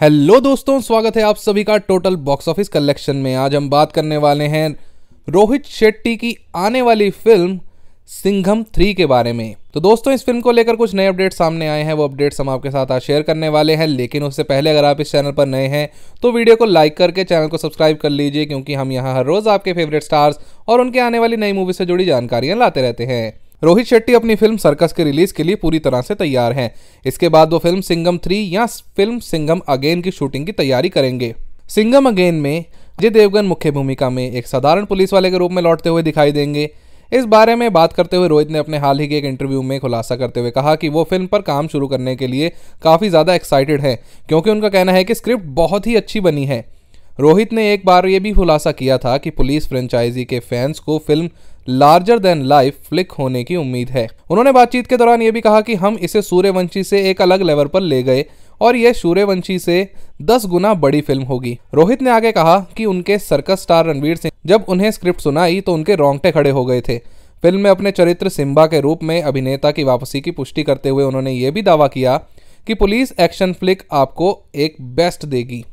Hello दोस्तों, स्वागत है आप सभी का टोटल बॉक्स ऑफ़िस कलेक्शन में। आज हम बात करने वाले हैं रोहित शेट्टी की आने वाली फ़िल्म सिंघम थ्री के बारे में। तो दोस्तों, इस फ़िल्म को लेकर कुछ नए अपडेट सामने आए हैं। वो अपडेट्स हम आपके साथ आज शेयर करने वाले हैं। लेकिन उससे पहले अगर आप इस चैनल पर नए हैं तो वीडियो को लाइक करके चैनल को सब्सक्राइब कर लीजिए, क्योंकि हम यहाँ हर रोज आपके फेवरेट स्टार्स और उनके आने वाली नई मूवी से जुड़ी जानकारियाँ लाते रहते हैं। रोहित शेट्टी अपनी फ़िल्म सर्कस के रिलीज़ के लिए पूरी तरह से तैयार हैं। इसके बाद वो फ़िल्म सिंगम थ्री या फ़िल्म सिंगम अगेन की शूटिंग की तैयारी करेंगे। सिंगम अगेन में जय देवगन मुख्य भूमिका में एक साधारण पुलिस वाले के रूप में लौटते हुए दिखाई देंगे। इस बारे में बात करते हुए रोहित ने अपने हाल ही के एक इंटरव्यू में खुलासा करते हुए कहा कि वो फ़िल्म पर काम शुरू करने के लिए काफ़ी ज़्यादा एक्साइटेड है, क्योंकि उनका कहना है कि स्क्रिप्ट बहुत ही अच्छी बनी है। रोहित ने एक बार ये भी खुलासा किया था कि पुलिस फ्रेंचाइजी के फैंस को film larger than life flick होने की उम्मीद है। उन्होंने बातचीत के दौरान ये भी कहा कि हम इसे सूर्यवंशी से एक अलग लेवल पर ले गए और यह सूर्यवंशी से दस गुना बड़ी फ़िल्म होगी। रोहित ने आगे कहा कि उनके सर्कस स्टार रणवीर सिंह जब उन्हें स्क्रिप्ट सुनाई तो उनके रोंगटे खड़े हो गए थे। फ़िल्म में अपने चरित्र सिम्बा के रूप में अभिनेता की वापसी की पुष्टि करते हुए उन्होंने ये भी दावा किया कि पुलिस एक्शन फ्लिक आपको एक बेस्ट देगी।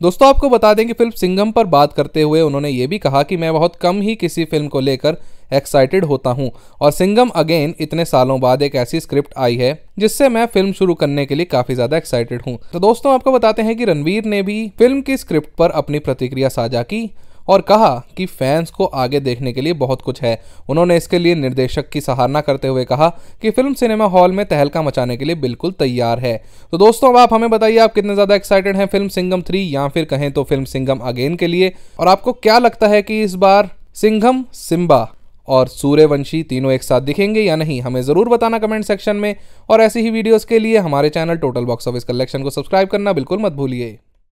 दोस्तों, आपको बता दें कि फ़िल्म सिंगम पर बात करते हुए उन्होंने ये भी कहा कि मैं बहुत कम ही किसी फ़िल्म को लेकर एक्साइटेड होता हूँ। और सिंगम अगेन इतने सालों बाद एक ऐसी स्क्रिप्ट आई है, जिससे मैं फ़िल्म शुरू करने के लिए काफ़ी ज़्यादा एक्साइटेड हूँ। तो दोस्तों, आपको बताते हैं कि रणवीर ने भी फ़िल्म की स्क्रिप्ट पर अपनी प्रतिक्रिया साझा की। और कहा कि फैंस को आगे देखने के लिए बहुत कुछ है। उन्होंने इसके लिए निर्देशक की सराहना करते हुए कहा कि फ़िल्म सिनेमा हॉल में तहलका मचाने के लिए बिल्कुल तैयार है। तो दोस्तों, अब आप हमें बताइए, आप कितने ज़्यादा एक्साइटेड हैं फ़िल्म सिंगम थ्री या फिर कहें तो फ़िल्म सिंगम अगेन के लिए? और आपको क्या लगता है कि इस बार सिंघम, सिम्बा और सूर्यवंशी तीनों एक साथ दिखेंगे या नहीं, हमें ज़रूर बताना कमेंट सेक्शन में। और ऐसी ही वीडियोस के लिए हमारे channel total box office collection को सब्सक्राइब करना बिल्कुल मत भूलिए।